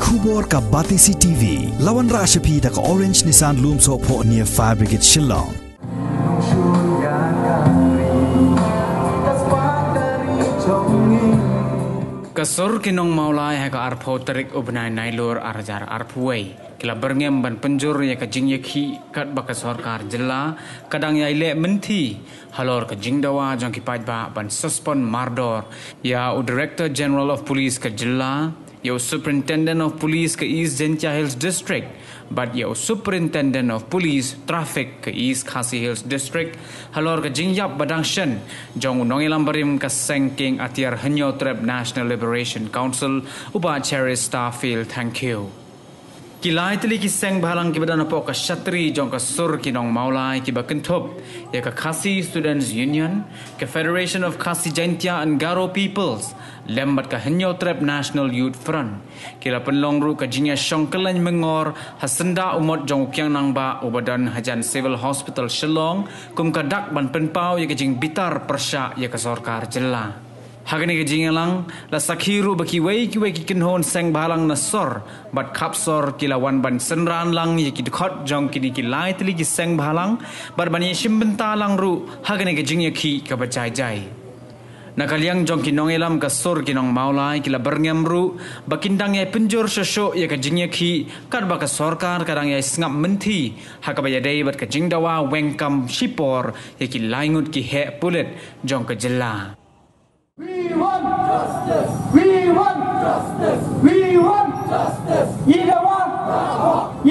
khubor ka Batisi TV. Lawan ra ashapi da ka Orange Nissan Loom pho near Fire Brigade Shillong. Kasur kinong maulay ha ka arpo tarik ubnay nailor arajar arpuway. Kila berngem ban penjur ya ka jing yakhi kat ba ka sarkar jilla kadang ya ile menti halor ka jing dawa jang ki ba ban suspend mardor ya u director general of police ka jilla ya superintendent of police ka east jencha hills district but ya superintendent of police traffic ke east khasi hills district halor ka jingyap badang shen jong nong ilam barim ka sengking atiar hanyo trap national liberation council uba cherry starfield thank you Kilai tali ki seng balang ki badana po ka shatri jong ka sur ki nong maulai ki ba ya ka Khasi Students Union ka Federation of Khasi Jaintia and Garo Peoples lembat ka Henyo Trap National Youth Front. Kila penlong ru ka jinya shongkelan mengor hasenda umot jong kyang nang ba ubadan hajan civil hospital Shillong kum ka dak ban penpau ya ka jing bitar persya ya ka sorkar jelah Hagani ke jingalang la sakhiru baki wei ki wei ki kinhon seng balang na sor. Bat khap sor ki la wan ban senran lang ye ki khot jong ki ki tli ki seng balang bar ban ye shim benta lang ru hagani ke jing ye ki ka bachai jai. Nakaliang jong ki nong elam ka sor ki nong maulai ki la berngam ru. Bakindang ye penjur shosho ye ka jing ye ki kad ba ka sorkar kadang ye sngap menti hakaba ye dei bat ka jing dawa wengkam shipor ye ki laingut ki he pulet jong ka jela We want justice. We want justice. We want justice. Either one.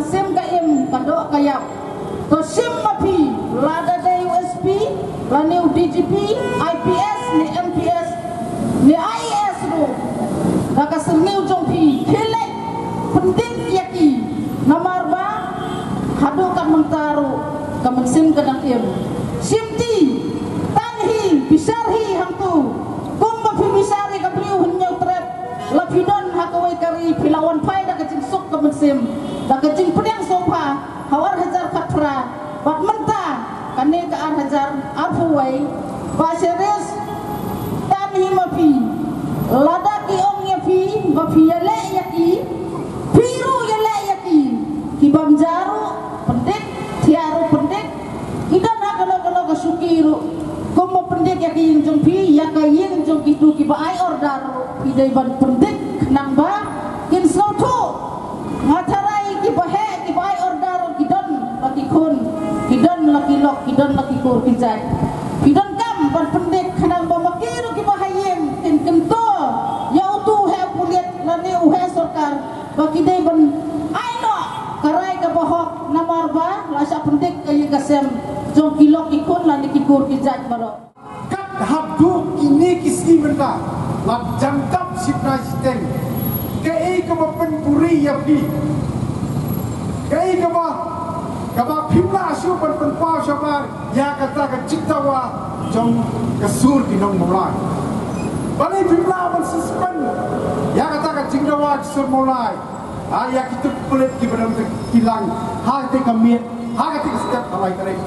Kata-kata ka mensim ka im kado kayap. To sim mapi lada da USP, la ni DGP, IPS ni MPS ni IAS ro. Da ka sengiu jong pi kele penting yaki namar ba kado ka mentaru ka mensim ka dang im. Simti tanhi bisarhi hangtu. Kumba pi bisari ka beliau henyau trap lapidon hakawai kari pilawan pai da kecing sok ke mesim da kecing pedang sopa hawar hajar katra bak menta kane ka ar hajar arfuwai ba serius tan himapi lada ki ong ya pi ba pi yale ya ki piru yale ya ki ki bamjaru pendik tiaru pendik kita nak kalau kalau ke sukiru Kuma pendik ya ki jong pi ya ka yin jong ki tu ki ba ai order pi dai ban pendik nang ba kin so tu ngatarai ki ba he ki ba ai order ki don laki kun ki don laki lok ki don laki kur ki jai ki don kam ban pendik nang ba makiru ki ba hayem kin kin to ya tu he puliat la ni u he sarkar ba ki dai ban ai no karai ka ba hok namar ba la sa pendik ka yi kasem jong ki lok ki kun la ni ki kur ki jai ba kat habdu ini kisi mereka lap jangkap sipna siteng ke ei ke ba penpuri ya pi ke ei ke ba ke ba pimla asu pen penpa sabar ya kata ke ciktawa jong kesur di nong mulai Bani pimla ban suspend ya kata ke ciktawa kesur mulai Ah, ya kita kulit di badan kilang, ha kita kemiat, ha kita setiap halai tarik.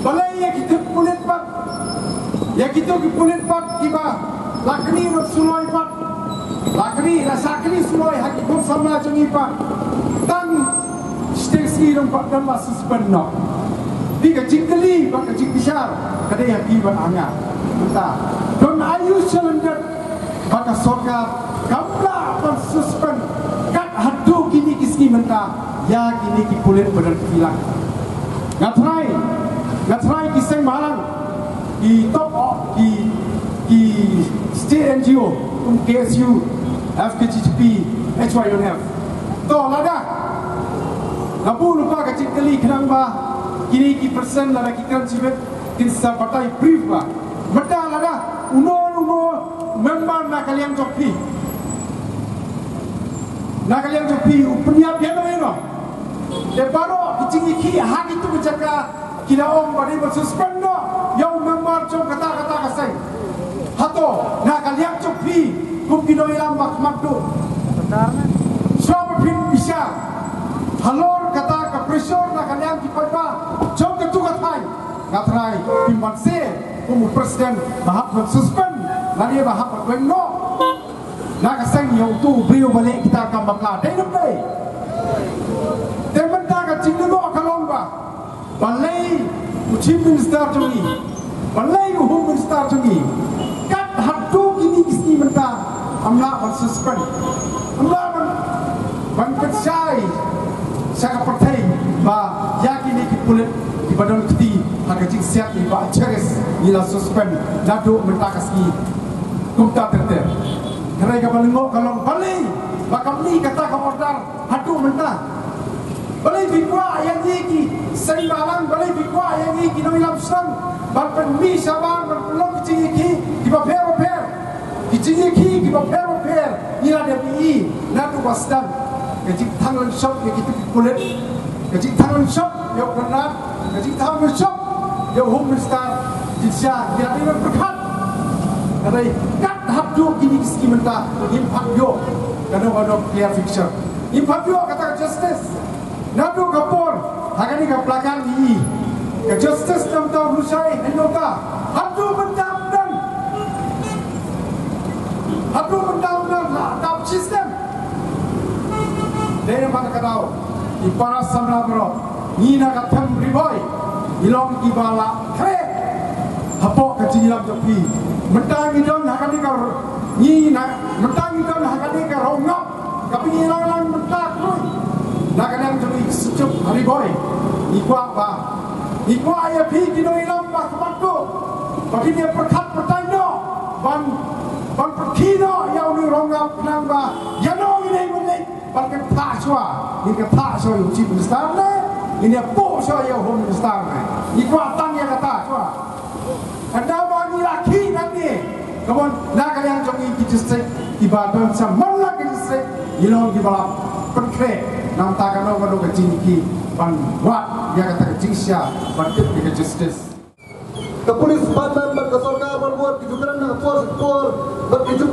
Balai ya kita kulit pak Ya kita ki pulit pat kiba lakni mat suloi pat lakni rasakni suloi hak ikut sama jengi pat tan pat dan masih sebenar. Di kecil kali pak kecil besar kada yang kiba anga kita don ayu selender pada soka kamla pan suspend kat hadu kini kiski menta ya kini ki pulit benar hilang ngatrai ngatrai kiseng malang. Di top of di di state NGO um KSU FKGP HYUNF to lada Nabu lupa kecil kali kenang ba kini ki persen lada ki kan sibet kin sa partai brief ba mata lada uno uno member na kalian jopi na kalian jopi upnya ino de baro kicing ki hak itu berjaga kina om bari bersuspend no? Yang member jom kata-kata kasai. Hato na kalian jopi kum kino ilam bak makdu Siapa pin bisa halor kata ke pressure nak kalian di pada jom ke tugas hai katrai timban se kumu presiden bahap men suspend. Lari bahap berkueng no. Nak keseng yang tu beliau balik kita akan bakal dai dum dai temen tak ke cing no kalong ba balai chief minister tungi balai home minister tungi kat hatu kini kisi menta amla men suspend. Amla men ban kecai saya percaya bahawa yakin ini kulit di badan keti harga jing siap ni bahawa ceres ila suspend dadu mentakas ni kumta terter. Kerana ka balengok kalau balik bakal ni kata ka order hadu menta balik bikwa yang ni ki sen balang balik bikwa yang ni ki no ilam sang bal pen mi sabar bal pelok kecing ki di ba per per kecing ki di ba per per ila de bi nadu wasdan kecik tangan shop yang kita kulit kecik tangan shop yang berat kecik tangan shop yang home minister jisya dia ini berkat. Kerana kat hab jo kini kiski menta impact yo kerana wadok clear picture impact yo kata justice. Nado kapor hagani ka belakang ni ke justice nam tahu rusai henota hab jo benda dan hab jo benda dan tak sistem. Dene mana kadau di para bro ni na katam riboy ilong ki bala kre hapo ka jilam jopi mentang idon hakani ka ni na mentang idon hakani ka ronga kapi ni lang lang mentang kru na kadang jopi secup riboy ikwa ba. Ikwa ya pi kino ilam ba kematu bagi dia perkat pertanda. Ban ban perkino ya uni ronga penang ba. Ya no ini ini Balkan sua, ini ke tak sua yang minister ne, ini po sua yang minister ne. Iku atang yang kata sua. Anda bagi laki nanti, kemudian nak kalian jongi di distrik tiba dan semua ke distrik, ilong di bawah perkre, nam tak kena kado kecingki, ban buat dia kata kecingsya, ban tip di justice. Kepulis badan berkesorga berbuat kejujuran nak puas sekor berkejuk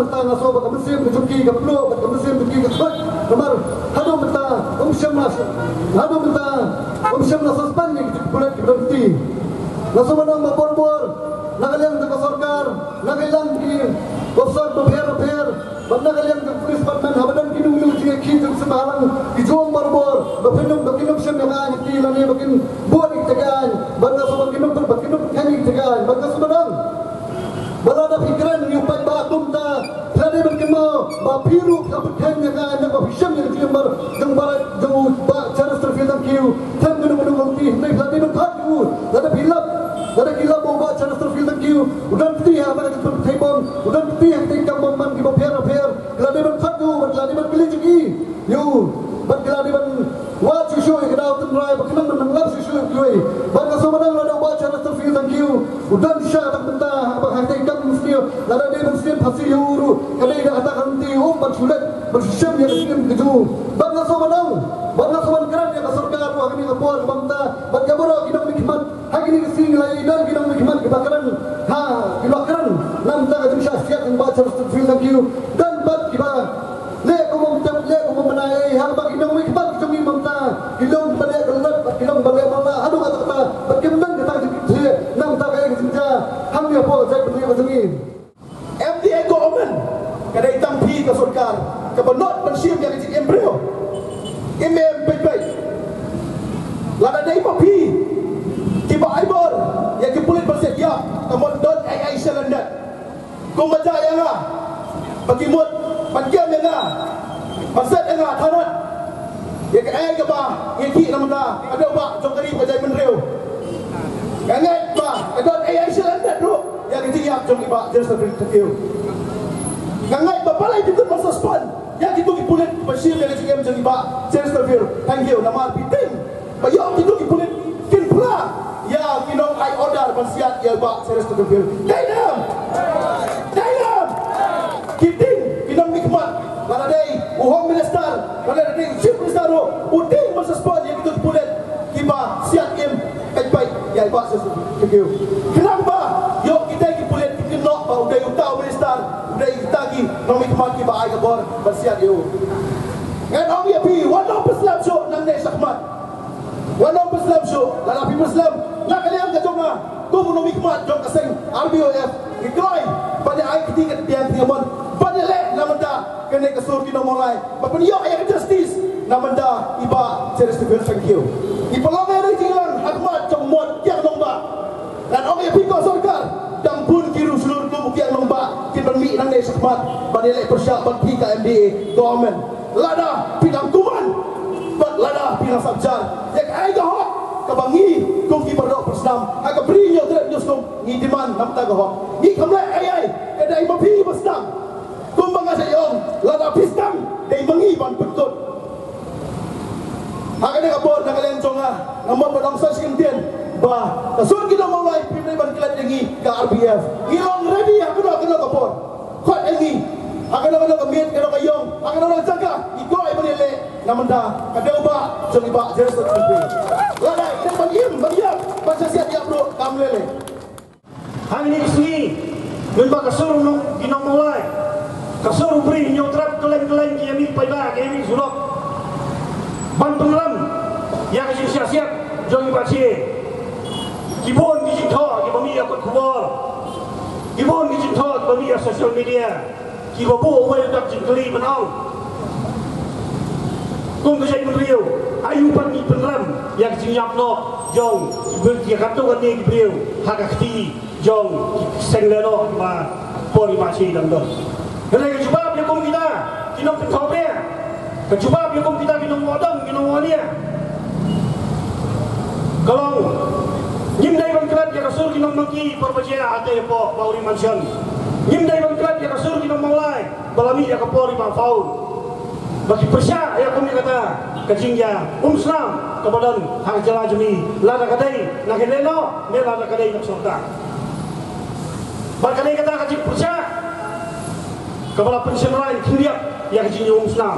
menta ngaso baka mesin kejuki ke plo baka mesin kejuki ke khot kamar hadu menta um syamna hadu menta um syamna saspan ni bulan ke berhenti ngaso menang mabor-bor nakaliang ke sorkar nakaliang ki Bosar berper-per Banda kalian ke polis batman habadan kinu milu jia ki jeng sembalang ki juang barbor bapinum bakinum syam yang ani ti lani bakin buat ik tegan. Banda sobat kinum ber bakinum kani tegan. Banda sobat Bala ada fikiran ni upai ba tumta Tadi berkemo ba piru ka pethen ya kan ba bakılabilir. Gangat ba palai itu masa span yang itu kipulit pasir yang ketiga jom iba jelas terkeu thank you. Nama piting Bayo itu kipulit kin pula. Ya kinong ai order pasiat ya ba jelas terkeu Dainam Dainam Kiting kinong nikmat. Pada day uhong minister day chief minister masa span yang itu kipulit kiba siat im. Baik-baik. Ya sesu kekeu kenapa utau minister udai kita ki no mi kemaki ba ai kabor bersiat yo ngan ong ya pi wano peslam so nang ne sakmat wano peslam so lala pi nak kalian ka jonga tu no mi kemat jong kaseng RBOF ki kroi pada ai ki tingat tiang tiamon pada le namanda kene kasur ki no mulai ba yo ya justice? Namanda iba ceres tu thank you. Ipalong ay jilang hakmat cemot kiang lomba dan orang yang pikir sarkar dan pun kiru seluruh tubuh kiang lomba ne sakmat banilai persiapan pika MDA government lada pinang kuman. Bat lada pinang sabjar yak ai gahok. Kabangi kung ki berdok persnam aga brinyo trep nyus kung ni diman nam ta gahok. Ni ai ai kada imapi persnam kung mga sayong lada pistam dai mangi ban petkot Haka ni kapot na kalian chonga ngamot pa dong sa sikentian ba kasun kita mulai pimpinan kilat dengi ke RBF ilong ready aku nak kena kapot kuat dengi akan nak kena kemit kena kayong akan nak jaga iko ai menile namanda kada uba iba jelas tak kumpul lada kita baniam baniam pasal siap dia bro kamlele Hari ini kesini Memang kasur nung ginong mulai Kasur beri nyotrap kelen-kelen Kiami paiba kiami sulok Ban pengelam Yang kasih siap-siap Jangan baca Kibun di cinta Kibun ni akut kubur Kibun di ni sosial media. Kibun bu Uwe tak jingkeli menau Kung kasih beriu Ayu pagi pengelam Yang siap no Jong Dia kata kan ni beriu Hak akti Jong Sengleno Ma Pori masih dalam dos. Kerana cuba dia kum kita Kinong pentau dia Kecuba dia kum kita kinong wadang Kinong walia Kalau Nyimdai bangkrat ya rasul kinong mangki Perbajaya ate po Bauri mansion Nyimdai bangkrat ya rasul kinong maulai. Balami ya kapori bang faul. Bagi persya ya kami kata. Kajingya Um Islam Kebadan Hak jala jemi Lada kadai Nak lelo Ne lada kadai nak surga Barkali kata kajing persya Kepala pensiun lain Kindiak Ya kajingnya Um Islam.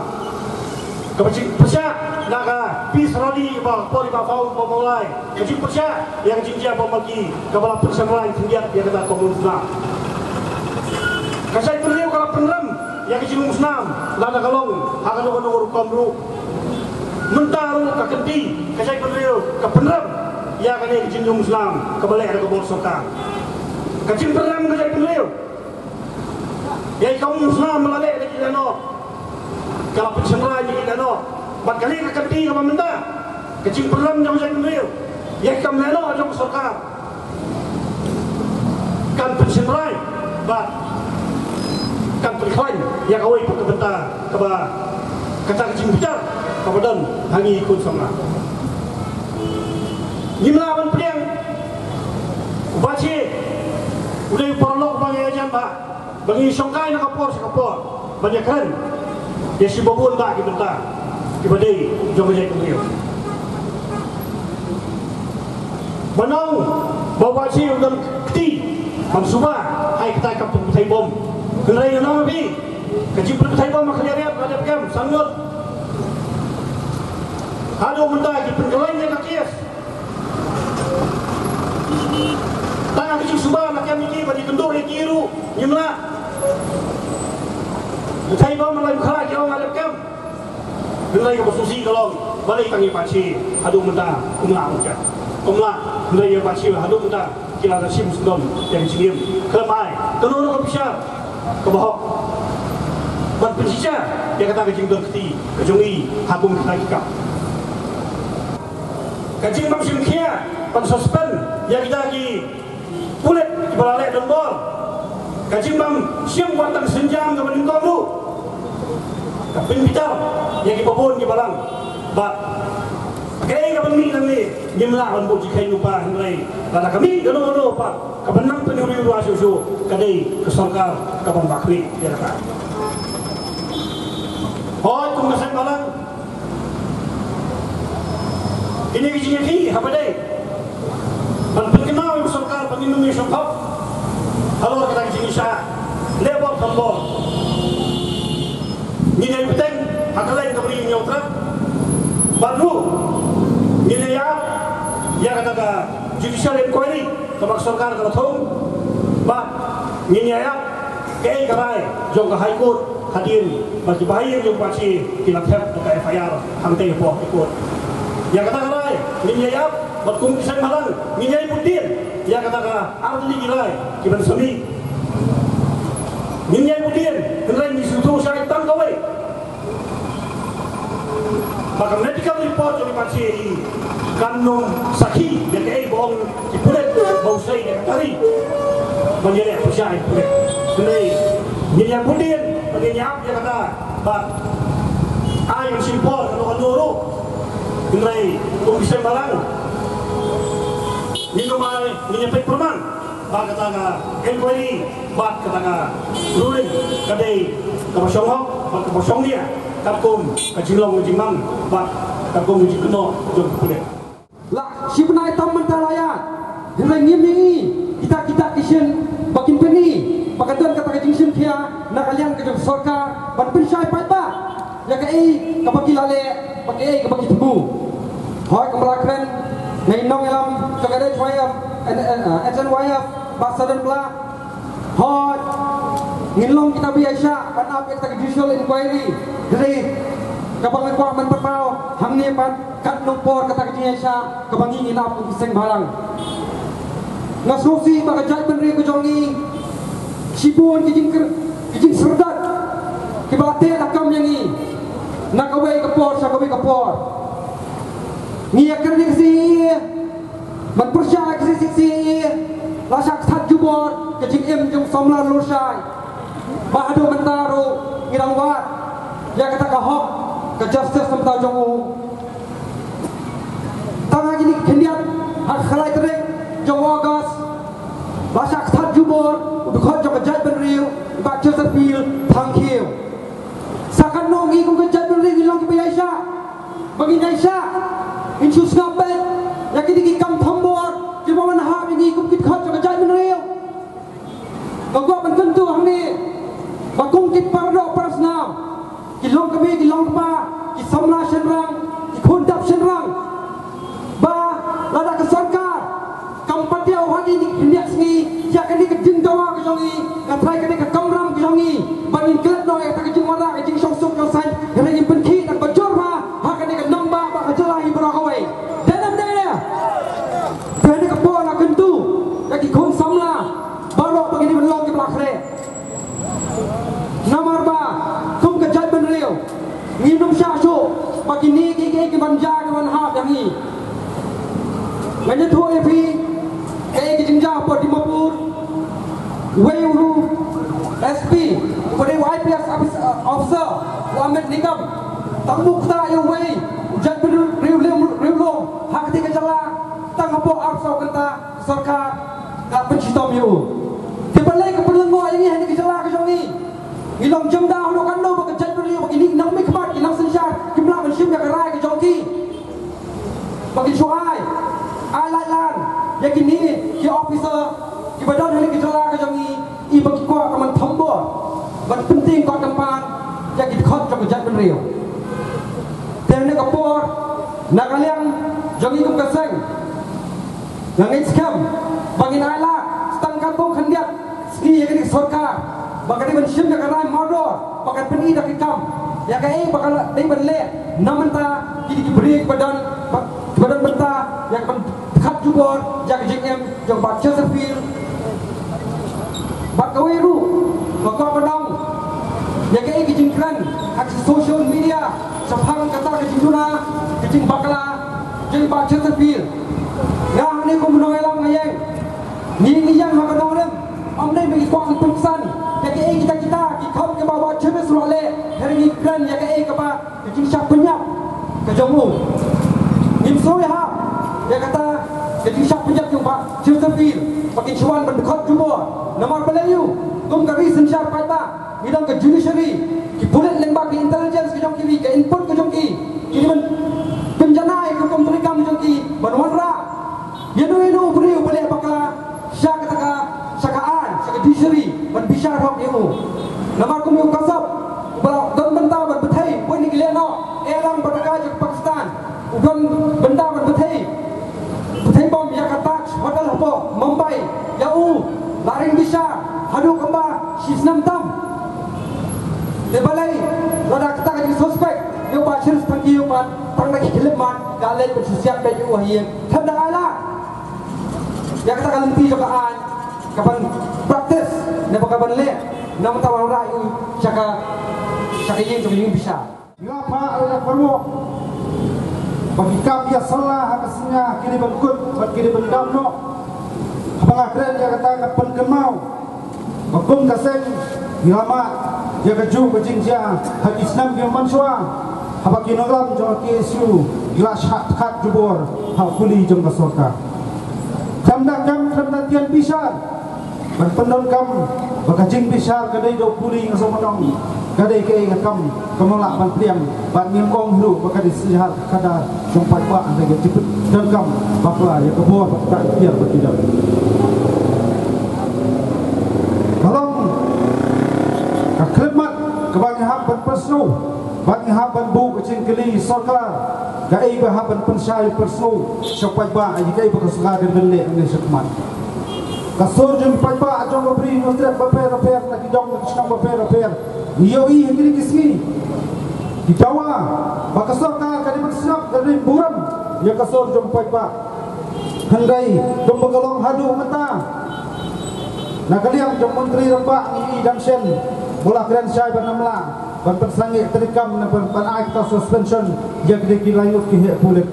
Kajing persya Naka Peace Rally Ba Pori ba faul ba maulai. Kajing persya Ya kajingnya ba magi Kepala pensiun lain Kindiak Ya kata Islam Kasai terliu kalau penerem yang kecil musnam lada kalong akan orang orang rukam lu mentaru ke kenti kasai terliu ke penerem ya kan yang kecil muslim kebalik ada kebun soka kecil penerem kasai terliu yang kaum muslim melalui lagi dano kalau pencenderai lagi dano empat kali ke kenti ke menta kecil penerem yang kasai terliu yang kaum lano ada soka kan pencenderai but kan periklan yang awai pun kebenta keba kata kecing bicar kemudian hangi ikut sama gimana aman pedang baca udah perlok bagi ajan pak bagi songkai nak kapor si kapor banyak kan? Ya si babun tak kebenta kepada jom jadi kemil Manau bawa si udah keti. Mamsubah Hai kita Putai Bom Kerai yang nama bi. Kaji perlu saya bawa makan jariat Ada pekam Sanggut Hado mentah Di pengelai yang kakias Tangan kecil subah Makan miki Bagi kendur yang kiru Nyemla. Saya bawa malai mukha Kira orang ada pekam Kerai yang bersusi kalau Balik tangi paci Hado mentah Kumla Kumla Kerai yang paci Hado mentah kila da sim sdom yang sim ke mai ke ke bohok ban pencija ya kata ke jing keti habung kita kikap. Ke jing mam sim kia pan suspend ya kita ki kulit di balale dan bor ke jing mam sim watan senjam ke balingkong lu ke pin bitar ya ki babon ki balang ba Kaya ka bang nang ni nyimla kan bo jikai lupa hendrai kata kami dono dono pa kabenang penyuri ruas susu. Kadai ke sarkar ka bang bakri kata. Hoi kum kasan balang Ini kijinya ki apa dai Pan pengenal yang sarkar penginum yang syafaf Halo kita kijinya sya Lebor tambor Ini yang penting Hakalain keberi nyautra Baru Ini ya, kata ka judicial inquiry kemak sarkar kalau tahu, ba ini ya, kaya karai jong ke high court hadir bagi bahaya yang pasti kilap ke FIR hantai po ikut. Ya kata karai, ini ya, buat kumpisan malang, ini ya putin, ya kata ka arli gilai, kiban sami. Ini ya putin, hendak disuruh saya tangkawai, maka medical report yang dipakai ini kanung sakhi yang kaya bohong di pulet bau say yang tari menjadi apa sih yang pulet ini ini yang pudin bagi nyap yang kata pak ay yang simpol kalau kan dulu ini kung bisa balang ini kemana ini nyepek perman pak kata ka inquiry pak kata ka ruling kadai kapasyong hok pak kapasyong dia kakum kajilong jimang bak kakum ji keno jong kule la sibnai tam mentalaya hendak ngimi kita kita kisien bakin peni. Pakatan kata kajing sim kia nak kalian ke sorka ban pensai pai ba. Ya ka ei ka bagi lale ei ka bagi tebu. Hoy kemlakren ngai nong elam kagade chwayam SNYF basadan bla hoy ngilong kita biasa pan apa kita judicial inquiry. Dari kabang ko man papao hamni pan kat nupor kata kini Aisyah kabang ini na pun seng barang. Ngasusi baka jai penri ko jongi sibun kijing kijing serdat kibate nakam yang ni. Nakawai kapor sa kawai kapor ni akar ni kasi man persya kasi si lasak sat jubor kijing em jong somlar losai Bahadu mentaru ngirang wat ya kata kahok ke justice semta jongu tanga gini kendiat hak khalai terek jong agas. Basak sat jubor udah khot jong jat ben riu ba chil sat pil thang khiu sakan nong i kum ke jat ben riu long ke yaisha bagi yaisha in chu snapet ya kini ki kam thambor ki bawan ha bi kum kit khot jong jat ben riu Gagwa ban tentu hang ni Bakung ki pardo prasnam Ki long kami ki long pa Ki samla senrang Ki kundap senrang Ba lada ke sarkar Kampat dia ini kenyak sengi Ya kini ke jindawa ke jongi Ngatrai kini ke kamram ke jongi. Bangin kelet no ya tak ke jingwara ke jing suk yang sain Yang ingin penki dan bajor ha Ha kini ke namba ba ke jelah ibu rakawai Denam dia Kini ke po nak kentu Ya ki kun samla Baru begini menolak ke belakang Nomor ba, kum ke jat ben riu. Nginum syashu, bagi ni ki banja ki ban hab yang ni. Nganya tu ye pi, ke ki jingja po di mapur. Wei SP, pada YPS officer, Wamet Nikam. Tambuk ta ye wei, jat ben riu riu riu lo, hak ti ke jala. Tang apa arsa kata sarkar ka yu. Kepalai keperlengo ini hanya ke jala ke jongi. Ilang jam dah lo kan lo bagi jat beri bagi ni nang mi kemat ilang sensyar kimla men sim ya kerai ke joki bagi suai alat lan ya kini ki officer ki badan hari ke jala ke joki i bagi ko ka man thambo ban penting ko tempat ya ki khot ke jat beri terne ka por nakaliang joki kum kasang nangit scam bagi ala stang kantong khandiat ski ya kini sarkar Bakal dia mensim dia kerai modor Bakal peni dah kikam Ya kan eh bakal dia berlek. Namun tak Kini diberi kepada Kepada benta Yang kan Dekat jubor jak jing em jong bat chesterfield. Bat kawi ru ko ko benong ya ke ki jing kran hak social media saphang kata ke jing duna ke jing bakala jing bat chesterfield. Ya ni ko benong elang ngayeng ni ni yang ha benong dem om nei mi kwang tung san ya ke kita kita ki kham ke bawa cheme surale hari ni kran ya ke ke ba ke jing syak penyap ke jomu Kim Soe Ha Dia kata Dia di syak pijak yung pak Cerita fil Pakin cuan berdekat jumbo Nomor Melayu Tum kari sensyar paita bidang ke judiciary. Ki pulit lembak ke intelligence ke jongki Ke input ke jongki Ki men Penjanai ke kumpulikam ke jongki Menuan ra Yenu inu beri upali apakah Syak ketaka Syakaan Syak judiciary Men bisa rohok yungu Nomor kumiu kasap. Bala dan bentar berbetai Puan ni gilir no Elang berdekat je pakistan ugon benda ban bethai bethai bom jakarta hotel hapo mumbai yau laring bisa hadu kemba sisnam tam. De balai roda kata ka suspek. Shir stangi yo ba tang na kilim man gale ko siap be yo hiyen tham da ala. Ya kata ka lempi jo ka an kapan praktis ne ba ka ban le nam ta wa ra yu saka saka yin jo yin bisa Ngapa ada perlu bagi kami ya salah hakasnya kini berkut buat kini bendam no. Apa keren dia kata kapan kemau? Hukum kaseng Ilama Dia keju ke jinjia Hak Islam yang mansua Hapa kinogram jom KSU Gila syak kat jubur Hak kuli jom kesorka Kamda kam kamda tian pisar. Dan pendon kam Baka jing pisar kadai do kuli ngaso menong Kadai ke ingat kam Kemelak ban priang Ban ngengkong hiru Baka disihat kada Jompat pak Anda cepet. Dan kam Bakla ya kebor Tak biar bertidak Kalau khidmat kebanyakan ban persnu banyakan ban bu kecing keli sarkar gai bahaban pensai persnu sampai ba ai gai ba kasga de belle ne sakmat kasur jum pai ba jong bri nusret ba per per na ki jong kisna ba per per niyo i hingri kiski di jawa ba kasur ka kali bersiap dari buram ya kasur jum pai ba handai jom bagalong hadu mata Nak kalian jom menteri rembak ni dan sen bola keren saya bernamla ban persangit terikam ban ban act suspension. Yang deki layut ki he pulit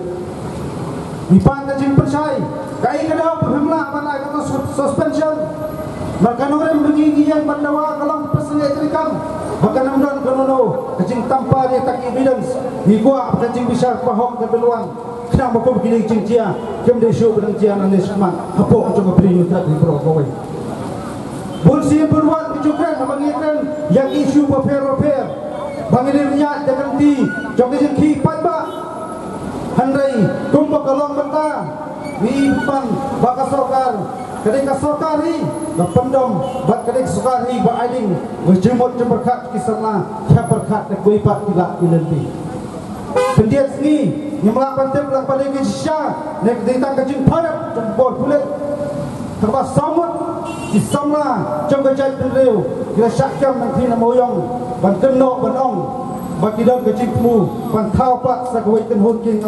ni pan na jing persai. Kai kada pemla ban act suspension. Maka norem begigi yang bandawa kalam persangit terikam maka namdon konono kecing tanpa dia tak evidence ni gua kecing bisa pahong ke beluan kena makum kini kecing cia kem de show bedang cia nan desman hapo jong beri nutrat ni pro kawai yang berbuat kecukupan mengingatkan yang isu paper-paper. Bangilir niat jangan di jogi jengki patba. Handai tumpah kalong benta. Ni pan baka sokar. Kadai ka sokar ni na pendom bat kadai sokar ni ba aiding berjemut jemberkat kisana kya berkat na kuih pat tidak ilenti. Pendiat ni yang melakukan tem lang pada kisah nek ditang kajing parap jempol pulet. Terbas samut là môi ông bằng cân nọ bằng ông và cái đơn cái chim mù bằng thao bạc sa cái tên hôn kinh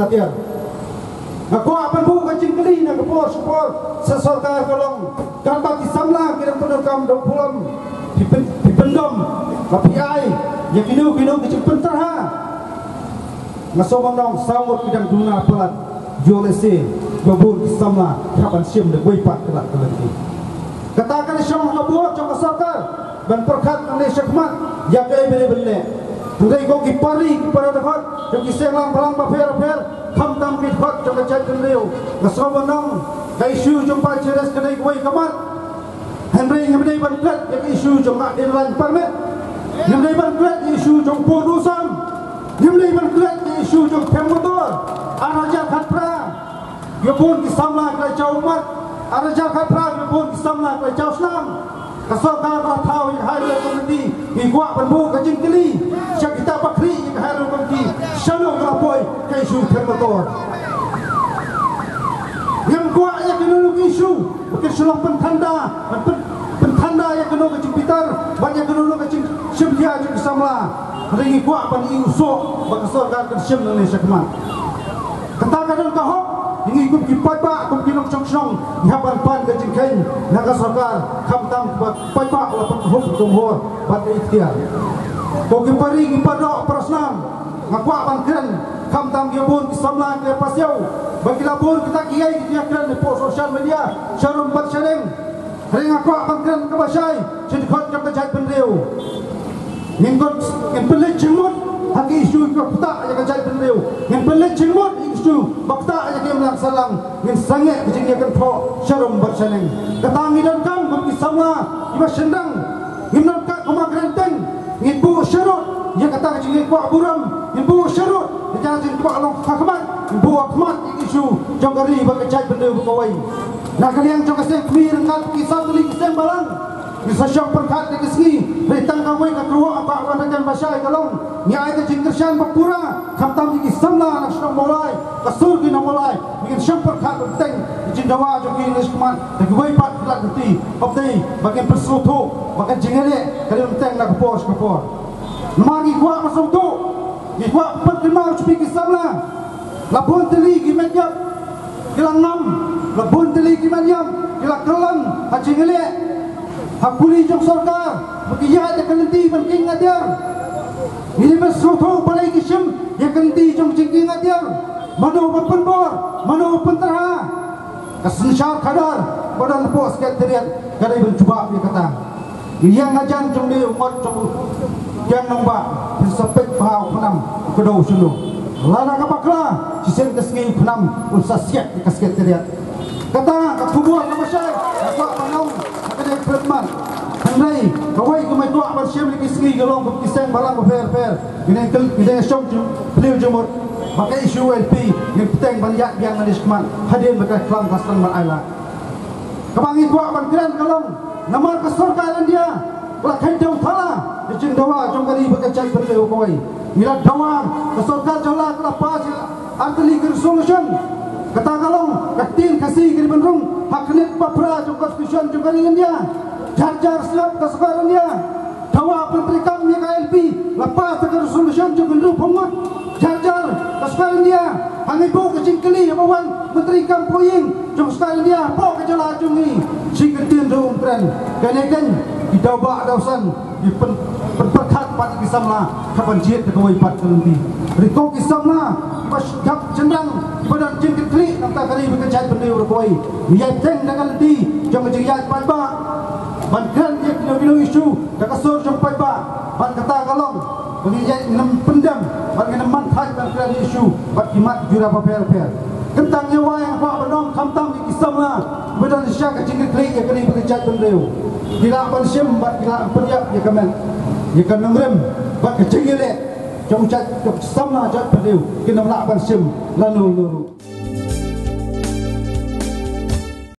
là tiền Nga ko apan bu ka ching kali na ko support sa sarkar kolong. Kan ba ki samla ki ram pun kam do pulam di pen di pendom ka pi ai ya kinu kinu ki ching pentar ha nga so bang dong samut ki dang duna pelat. Jole se babun ki samla kapan sim de goi pat kelak kelak katakan syam abuat trong sarkar dan perkat ane syakmat ya ke bele bele Tugai ko ki pari ki para dapat jo ki selang ba kham tam ki phot cho chai kun leu na so wa nong kai shu jom pa cheres kadai koi kamat henry ngam dei ban plet ya ki shu jom na din lan permit ngam dei ban plet ki shu jom po du sam ngam dei ban plet ki shu jom phem motor araja khat pra yo pun ki samla kai chau mat araja khat pra yo pun ki Kasokar ba thao yang hari komiti Igwa penbu kajing kili Syak kita bakri yang hari komiti Shalom kapoi kai su termotor. Yang gua ya kenulung isu Bukan sulang pentanda Pentanda yang kenul kajing pitar Banyak kenulung kajing Syemdia kajing samla. Hari ini gua pan iusok Bakasokar kajing syem Indonesia kemat. Katakan dan kahok ini kum ki pai ba kum ki long chong chong ya ban pan ke jing khen na ka sarkar kham tam pai ba la pan hum tum ho bat ikhtiar ko ki pari ki padok prasnam ngakwa ban kren kham tam ki bun ki samla ke pasiau bagi labun kita kiai ki dia kren po social media sharum bat shareng Ring ngakwa ban kren ke basai chin khot jam ka jai pen riu Ningkot yang pelik cimut haki isu ke peta yang kajai penriu yang pelik isu bakta yang kim lang salang yang sange kecing yang kan po syarum berseneng ketangi dan kam bagi sama iba sendang. Yang ka kuma krenteng yang bu syarut. Yang kata kecing yang kuat buram. Yang bu syarut. Yang jangan kecing kuat long hakmat yang bu hakmat isu. Jangkari bagi kajai penriu bukawai nak kalian jangka seng kemir ngat kisah tulis kisah balang. Bisa syok perkat di kesini Retang kawai ke keruak apa awan akan basyai kalong Berpura Kamtam jiki samla anak syok mulai Kasur kina mulai Bikin syok perkat berteng Jindawa jok kini niskuman Dan kawai pat kelak nanti Opti bagian persutu Bagian jingere Kali berteng nak kepor kepor Nemagi kuat masuk tu Ni kuat empat lima Cupi kisamla Labun teli kimet yap Kilang enam Labun teli kimet yap Kilang kelang Haji ngelek Hakuli jok sarkar Bagi ya ada kelenti Bagi ngadir Ini bersoto balai kisim Yang kelenti jok jengki ngadir Mano mapen bor Mano mapen terha. Kesensyar kadar. Badan lepos sekretariat Kadai bercuba dia kata. Yang ngajan jok dia umat jok Yang nombak Bersepek bahau penam Kedau sulu Lana kapakla Sisen kesengi penam Unsah siap di sekretariat Kata kapubuah kapasyai Kakak panau Kakak perteman Henry Kawai ke mai tua Bersyam lagi sengi Galong ke kiseng balang Berfer-fer Ini yang Ini syok Beliau jemur. Pakai isu LP Yang peteng banyak Yang manis keman Hadir berkait Kelang kasang berayla Kebangi tua Berkeren Galong Nama kesurkaan dia? Kelak hendak utala Dicing dawa Jom kali berkecai Beliau kawai. Mila dawa Kesurkaan jala Kelapa Antali Resolution Kata kalong Katin kasih kiri benrung Hak kenit papra konstitusi Jom kali India silap kesukaran dia. Dawa penterikan Nya KLP Lepas ke resolution Jom benrung Pungut Jar-jar kesukaran dia. Hangi bu kecing keli Abawan Menteri Kampoying Jom kesukaran dia Pok ke jala Jom ni? Si ketin Jom keren Kenekan Di dawa dausan Di pen Berperkat Pat kisamla Kapan jit Kawai pat kelenti Riko kisamla Pas jap cenderang Badan jin keklik Nampak kali berkecai benda berkuai Niat teng dengan lenti Jangan jeriat pada Bankan dia kena-kena isu. Dah kasur jom pada Ban kata kalong. Bagi dia enam pendam. Ban kena mantai Dan kena isu. Ban kimat jura paper-paper Kentang nyawa yang Pak Benong Kamtam di kisam lah Badan isyak kecil keklik Yang kena berkecai benda Gila ban sim Ban gila periak Dia kemen Dia kena ngerem Ban kecil trong xăm là trạch phần đều cái nằm lạ bằng sim nụ nụ